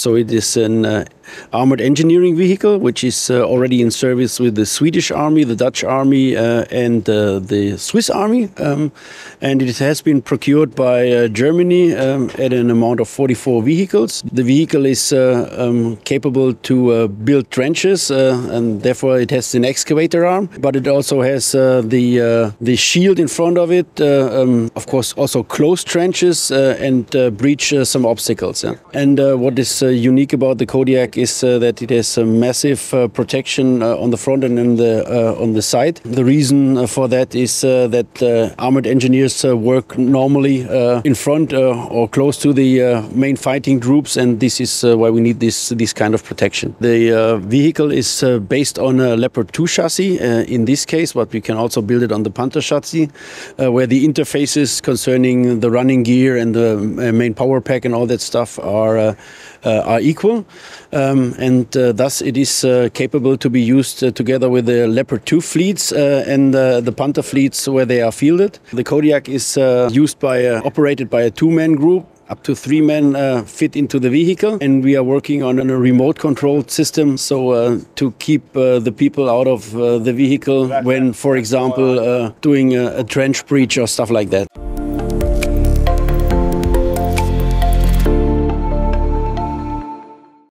So it is an uh, armored engineering vehicle, which is uh, already in service with the Swedish Army, the Dutch Army, uh, and uh, the Swiss Army. Um, and it has been procured by Germany um, at an amount of 44 vehicles. The vehicle is um, capable to build trenches, and therefore it has an excavator arm, but it also has the the shield in front of it. Um, of course, also close trenches and breach some obstacles. Yeah. And what is unique about the Kodiak is uh, that it has a massive uh, protection uh, on the front and on the uh, on the side. The reason uh, for that is uh, that armored engineers work normally in front or close to the main fighting groups, and this is why we need this this kind of protection. The vehicle is based on a Leopard 2 chassis in this case, but we can also build it on the Panther chassis, where the interfaces concerning the running gear and the main power pack and all that stuff are are equal, um, and uh, thus it is uh, capable to be used together with the Leopard 2 fleets and the Panther fleets where they are fielded. The Kodiak is used by operated by a two-man group up to three men uh, fit into the vehicle and we are working on a remote controlled system so uh, to keep uh, the people out of the vehicle when for example doing a, a trench breach or stuff like that